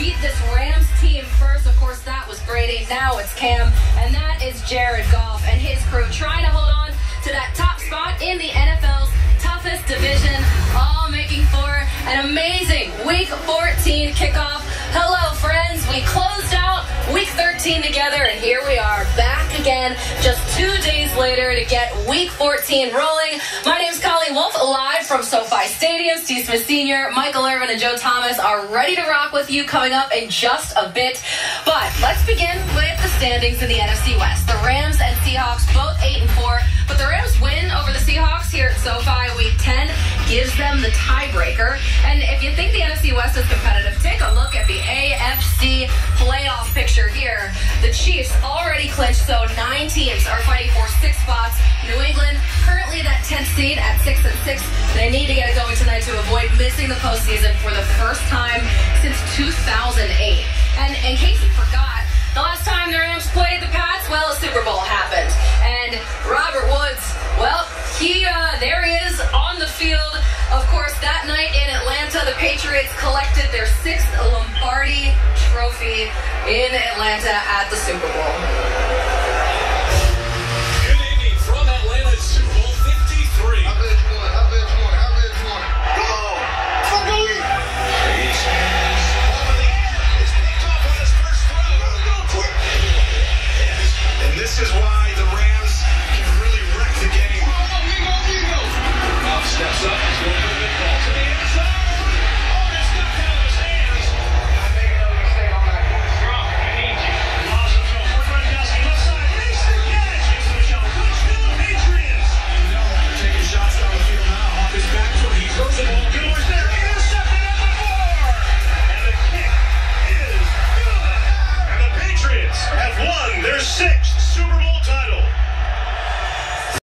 beat this Rams team first. Of course, that was Brady. Now it's Cam, and that is Jared Goff and his crew trying to hold on to that top spot in the NFL's toughest division, all making for an amazing Week 14 kickoff. Hello, friends. We closed out Week 13 together, and here we are back again just two days later to get Week 14 rolling. My name's Colleen Wolfe, live from SoFi Stadium. Steve Smith Sr., Michael Irvin, and Joe Thomas are ready to rock with you coming up in just a bit. But let's begin with the standings in the NFC West. The Rams and Seahawks both 8 and 4, but the Rams win over the Seahawks here at SoFi Week 10 gives them the tiebreaker. And if you think the NFC West is competitive, take a look at the AFC playoff picture here. The Chiefs already clinched, so nine teams are fighting for six spots. New England currently that 10th seed at six and six. They need to get it going tonight to avoid missing the postseason for the first time since 2008. And in case you forgot, the last time the Rams played the Pats, well, a Super Bowl happened. And Robert Woods, well, he uh, there he is on the field. Of course, that night in Atlanta, the Patriots collected their sixth Lombardi trophy in Atlanta at the Super Bowl.